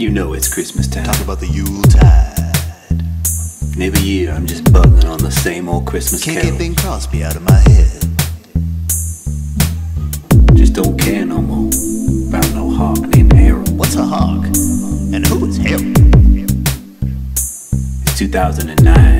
You know it's Christmas time. Talk about the Yuletide. And every year I'm just bugging on the same old Christmas Can't carol. get Bing Crosby out of my head. Just don't care no more about no hawk named Harold. What's a hawk? And who is Harold? It's 2009.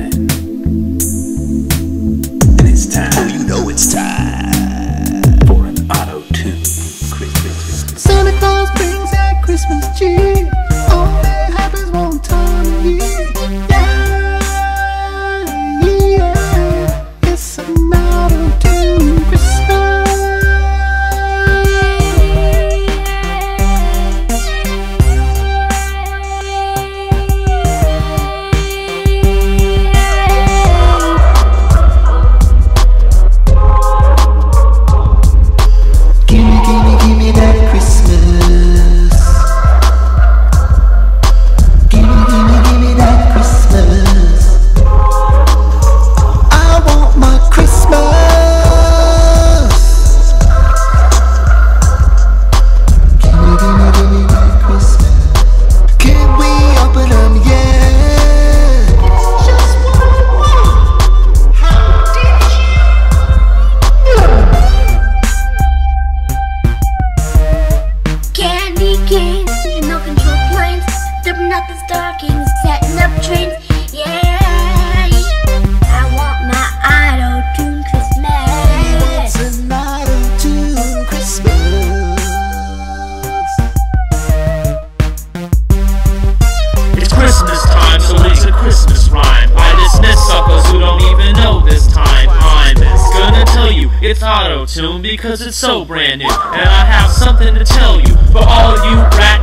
Dipping up the stockings, setting up trains. Yeah, I want my auto tune Christmas. It's an auto tune Christmas. It's Christmas time, so it's a Christmas rhyme. I dismiss suckers who don't even know this time. I'm gonna tell you it's auto tune because it's so brand new, and I have something to tell you. For all you rat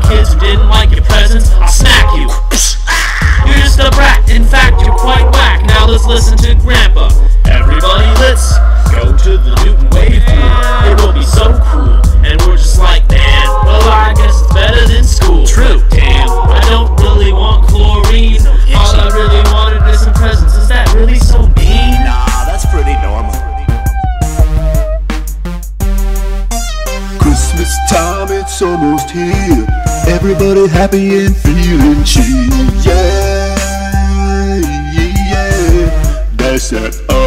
listen to Grandpa. Everybody, let's go to the Newton Wave Pool. It will be so cool, and we're just like, man. Well, I guess it's better than school. True. Damn, I don't really want chlorine. All I really wanted is some presents. Is that really so mean? Nah, that's pretty normal. Christmas time, it's almost here. Everybody happy and feeling cheer. Yeah, set